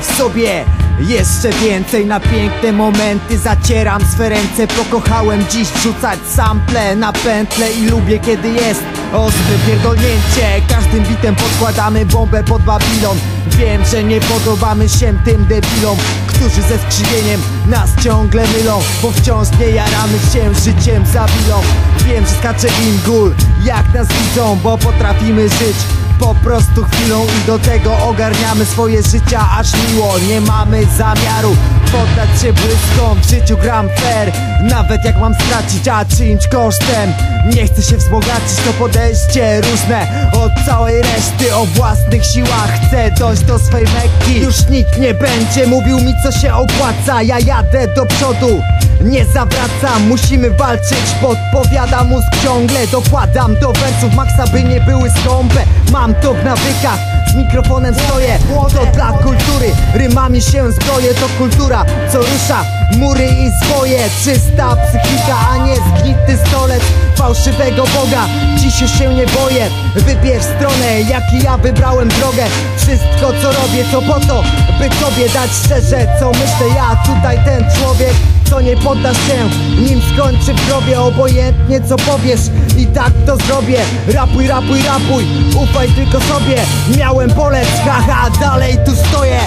w sobie. Jeszcze więcej na piękne momenty Zacieram swe ręce. Pokochałem dziś rzucać sample na pętle I lubię kiedy jest ostre pierdolnięcie. Każdym bitem podkładamy bombę pod Babilon. Wiem, że nie podobamy się tym debilom Którzy ze skrzywieniem nas ciągle mylą Bo wciąż nie jaramy się życiem zabilą Wiem, że skacze im gól jak nas widzą Bo potrafimy żyć po prostu chwilą i do tego ogarniamy swoje życia aż miło. Nie mamy zamiaru poddać się błyskom. W życiu gram fair, nawet jak mam stracić, a czyimś kosztem. Nie chcę się wzbogacić, to podejście różne od całej reszty. O własnych siłach chcę dojść do swej mekki Już nikt nie będzie mówił mi co się opłaca. Ja jadę do przodu nie zawracam, musimy walczyć. Podpowiada mózg ciągle Dokładam do wersów maksa, by nie były skąpe Mam to w nawykach z mikrofonem stoję. To dla kultury, rymami się zbroję. To kultura, co rusza mury i swoje Czysta psychika, a nie zgnity stolec Fałszywego Boga, dziś już się nie boję. Wybierz stronę, jak i ja wybrałem drogę. Wszystko co robię, to po to, by tobie dać szczerze Co myślę ja, tutaj ten człowiek co nie poddasz się Nim skończy w grobie. Obojętnie co powiesz I tak to zrobię. Rapuj, rapuj, rapuj Ufaj tylko sobie. Miałem polec, haha, dalej tu stoję